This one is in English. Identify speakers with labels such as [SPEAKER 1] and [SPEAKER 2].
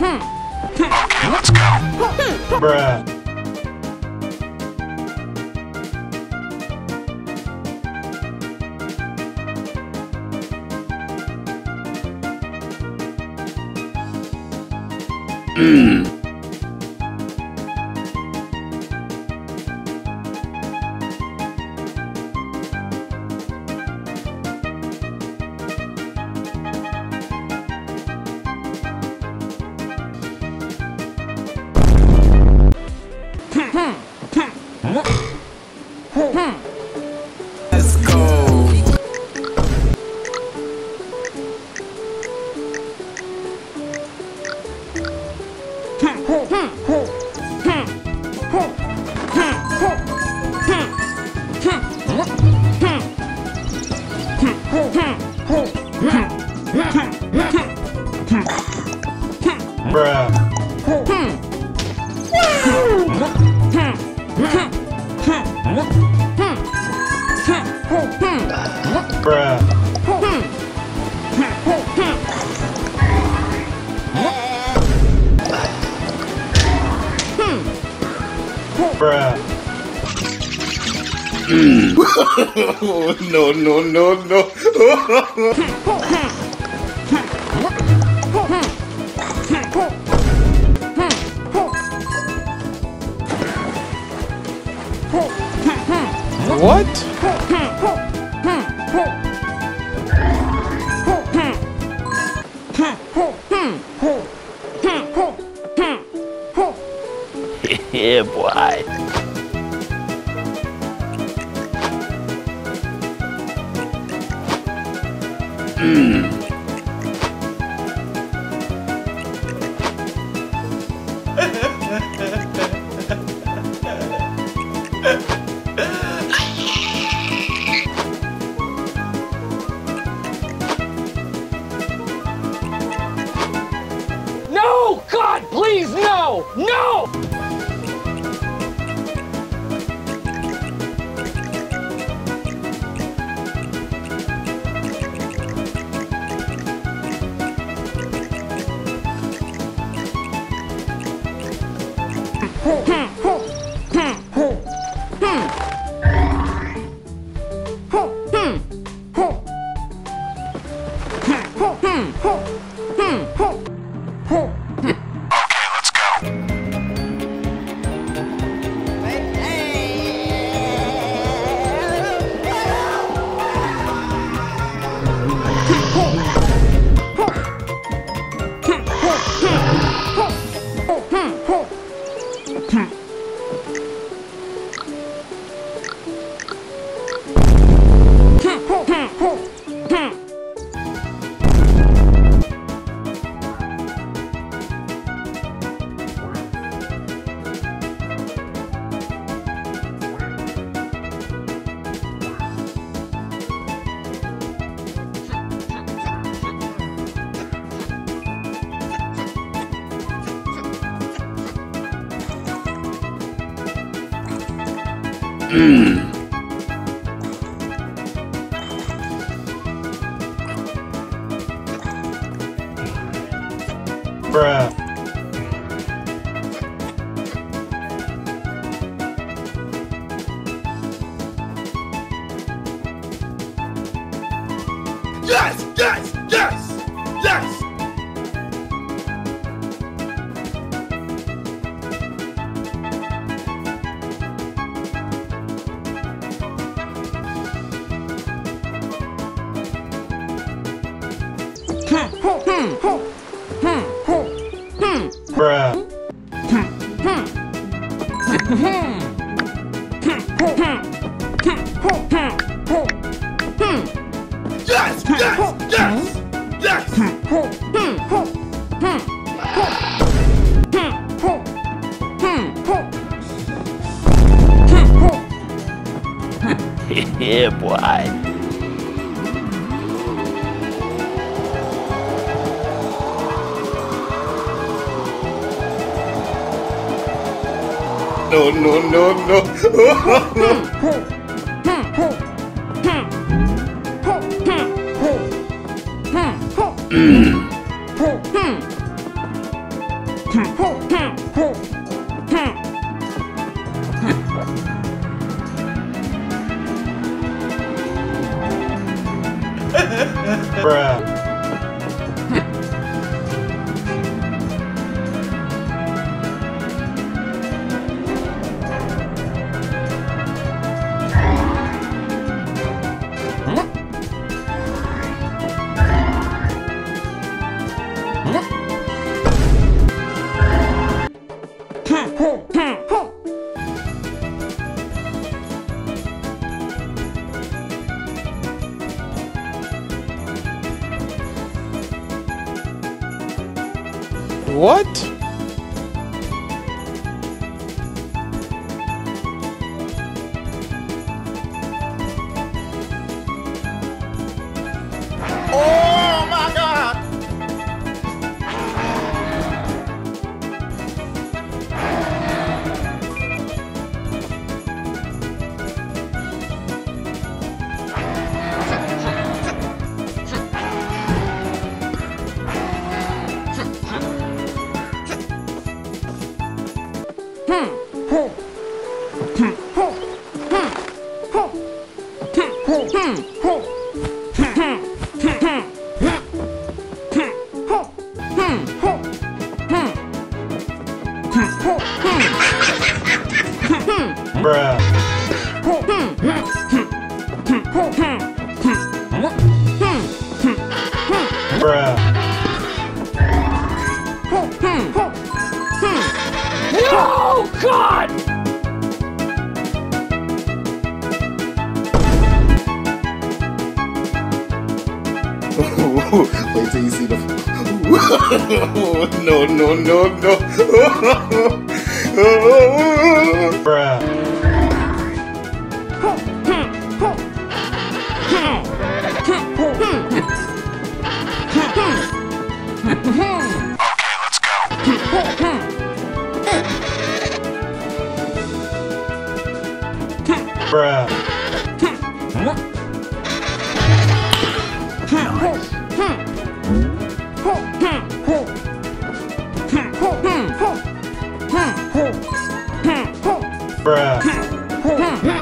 [SPEAKER 1] Let's go.
[SPEAKER 2] Bruh.
[SPEAKER 3] Let's no, no, no, no.
[SPEAKER 1] What?
[SPEAKER 4] yeah, boy.
[SPEAKER 5] No!
[SPEAKER 1] Hmm.
[SPEAKER 2] Bruh.
[SPEAKER 4] yeah, boy.
[SPEAKER 3] no, no, no, no. mm.
[SPEAKER 2] Bruh.
[SPEAKER 6] What?
[SPEAKER 2] Bruh.
[SPEAKER 5] God!
[SPEAKER 3] Wait till you see the. no, no, no, no.
[SPEAKER 2] Bruh. Bruh. Bruh.